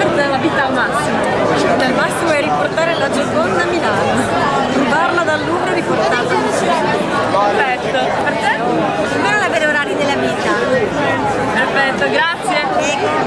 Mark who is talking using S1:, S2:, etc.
S1: Cioè, della vita al massimo?
S2: Al massimo è riportare la Gioconda a Milano, rubarla dal Louvre e riportarla a Milano.
S1: Perfetto. Per te?
S2: Per me non avere orari della vita.
S1: Perfetto, grazie.